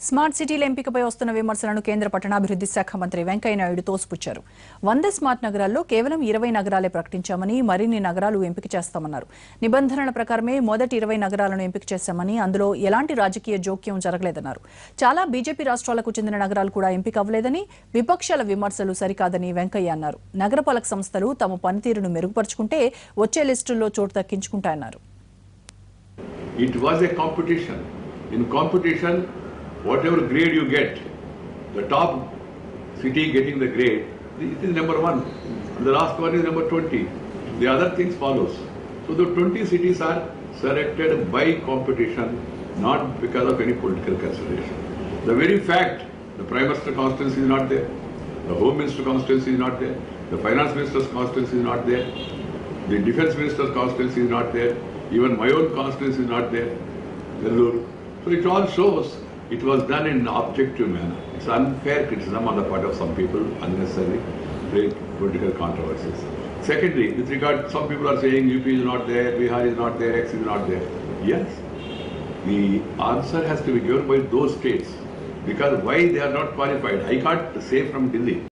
Smart సిటీల ఎంపికపై వస్తున్న విమర్శలను కేంద్ర పట్టణాభివృద్ధి శాఖ మంత్రి వెంకయ్యనాయుడు తోసిపుచ్చారు. వంద స్మార్ట్ నగరాల్లో కేవలం ఇరవై నగరాలే ప్రకటించామని మరిన్ని నగరాలు ఎంపిక చేస్తామన్నారు. నిబంధనల ప్రకారమే మొదటి ఇరవై నగరాలను ఎంపిక చేశామని అందులో ఎలాంటి రాజకీయ జోక్యం జరగలేదన్నారు. చాలా బీజేపీ రాష్ట్రాలకు చెందిన నగరాలు కూడా ఎంపిక అవ్వలేదని విపక్షాల విమర్శలు సరికాదని వెంకయ్య అన్నారు. నగరపాలక సంస్థలు తమ పనితీరును మెరుగుపరుచుకుంటే వచ్చే లిస్టుల్లో చోటు దక్కించుకుంటాయన్నారు. It was a competition. In competition, whatever grade you get, the top city getting the grade, this is number one. The last one is number 20. The other things follows. So the 20 cities are selected by competition, not because of any political consideration. The very fact the Prime Minister constituency is not there, the Home Minister constituency is not there, the Finance Minister's constituency is not there, the Defense Minister's constituency is not there, even my own constituency is not there. So it all shows it was done in an objective manner. It's unfair criticism on the part of some people, unnecessarily create political controversies. Secondly, with regard, some people are saying UP is not there, Bihar is not there, X is not there. Yes, the answer has to be given by those states because why they are not qualified. I can't say from Delhi.